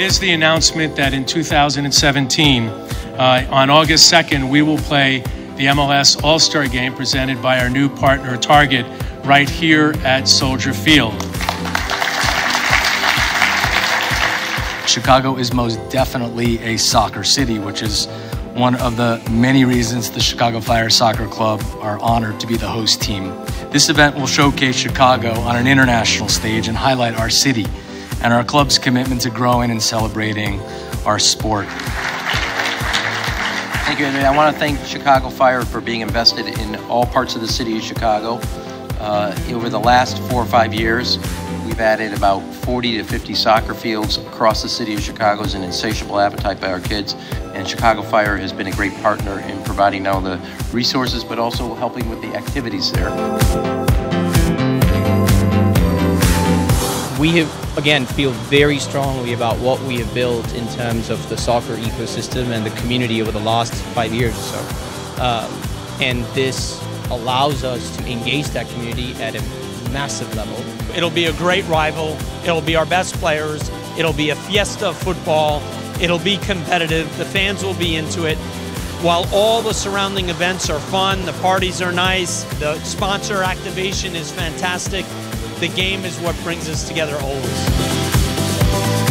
is the announcement that in 2017, uh, on August 2nd, we will play the MLS All Star Game presented by our new partner Target right here at Soldier Field. Chicago is most definitely a soccer city, which is one of the many reasons the Chicago Fire Soccer Club are honored to be the host team. This event will showcase Chicago on an international stage and highlight our city and our club's commitment to growing and celebrating our sport. Thank you, Anthony. I want to thank Chicago Fire for being invested in all parts of the city of Chicago. Uh, over the last four or five years, we've added about 40 to 50 soccer fields across the city of Chicago is an insatiable appetite by our kids. And Chicago Fire has been a great partner in providing only the resources, but also helping with the activities there. We have, again, feel very strongly about what we have built in terms of the soccer ecosystem and the community over the last five years or so. Um, and this allows us to engage that community at a massive level. It'll be a great rival. It'll be our best players. It'll be a fiesta of football. It'll be competitive. The fans will be into it. While all the surrounding events are fun, the parties are nice, the sponsor activation is fantastic, the game is what brings us together always.